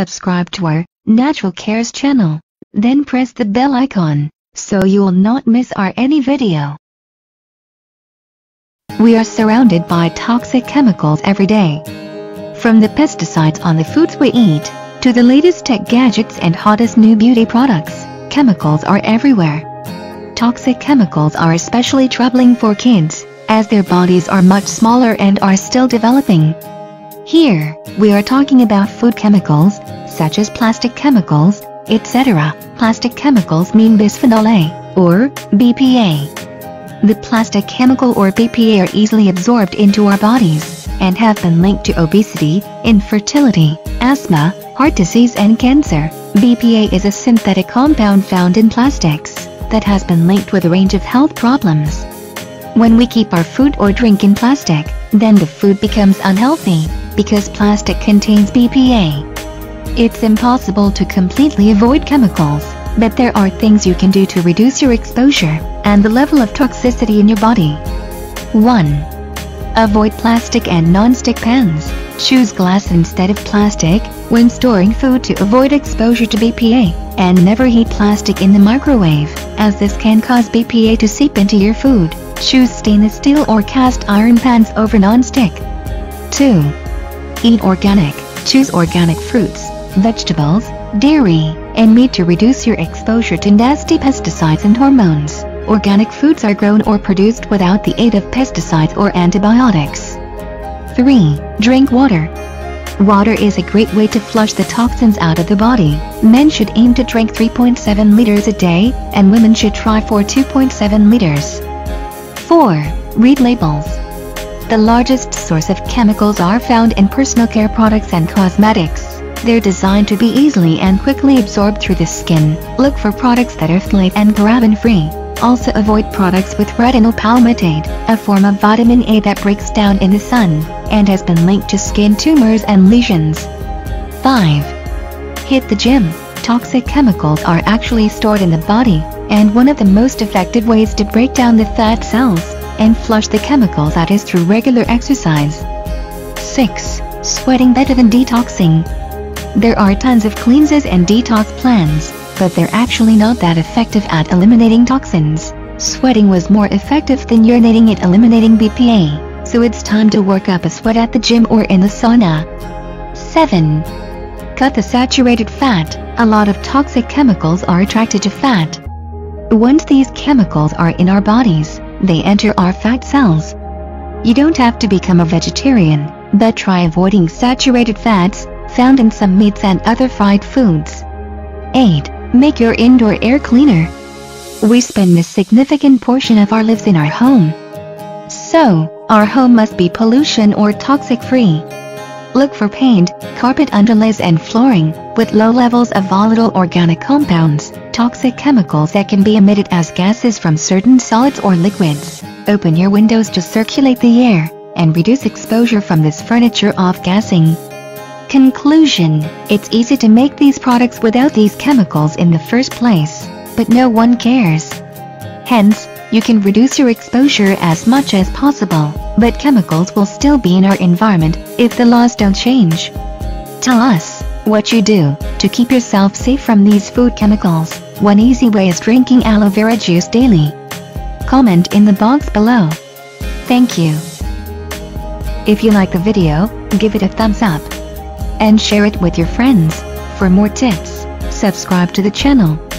subscribe to our Natural Cares channel. Then press the bell icon, so you will not miss our any video. We are surrounded by toxic chemicals every day. From the pesticides on the foods we eat, to the latest tech gadgets and hottest new beauty products, chemicals are everywhere. Toxic chemicals are especially troubling for kids, as their bodies are much smaller and are still developing. Here, we are talking about food chemicals, such as plastic chemicals, etc. Plastic chemicals mean bisphenol A, or BPA. The plastic chemical or BPA are easily absorbed into our bodies, and have been linked to obesity, infertility, asthma, heart disease and cancer. BPA is a synthetic compound found in plastics, that has been linked with a range of health problems. When we keep our food or drink in plastic, then the food becomes unhealthy, because plastic contains BPA. It's impossible to completely avoid chemicals, but there are things you can do to reduce your exposure and the level of toxicity in your body. 1. Avoid plastic and non-stick pans. Choose glass instead of plastic when storing food to avoid exposure to BPA, and never heat plastic in the microwave, as this can cause BPA to seep into your food. Choose stainless steel or cast iron pans over non-stick. 2. Eat organic. Choose organic fruits, vegetables, dairy, and meat to reduce your exposure to nasty pesticides and hormones. Organic foods are grown or produced without the aid of pesticides or antibiotics. 3. Drink water. Water is a great way to flush the toxins out of the body. Men should aim to drink 3.7 liters a day, and women should try for 2.7 liters. 4. Read labels. The largest source of chemicals are found in personal care products and cosmetics. They're designed to be easily and quickly absorbed through the skin. Look for products that are phthalate and paraben-free. Also avoid products with retinol palmitate, a form of vitamin A that breaks down in the sun, and has been linked to skin tumors and lesions. 5. Hit the gym. Toxic chemicals are actually stored in the body, and one of the most effective ways to break down the fat cells and flush the chemicals out is through regular exercise. 6. Sweating better than detoxing. There are tons of cleanses and detox plans, but they're actually not that effective at eliminating toxins. Sweating was more effective than urinating at eliminating BPA, so it's time to work up a sweat at the gym or in the sauna. 7. Cut the saturated fat. A lot of toxic chemicals are attracted to fat. Once these chemicals are in our bodies, they enter our fat cells. You don't have to become a vegetarian, but try avoiding saturated fats, found in some meats and other fried foods. 8. Make your indoor air cleaner. We spend a significant portion of our lives in our home. So, our home must be pollution or toxic free. Look for paint, carpet underlays and flooring, with low levels of volatile organic compounds, toxic chemicals that can be emitted as gases from certain solids or liquids. Open your windows to circulate the air, and reduce exposure from this furniture off-gassing. Conclusion It's easy to make these products without these chemicals in the first place, but no one cares. Hence, you can reduce your exposure as much as possible, but chemicals will still be in our environment if the laws don't change. Tell us what you do to keep yourself safe from these food chemicals. One easy way is drinking aloe vera juice daily. Comment in the box below. Thank you. If you like the video, give it a thumbs up and share it with your friends. For more tips, subscribe to the channel.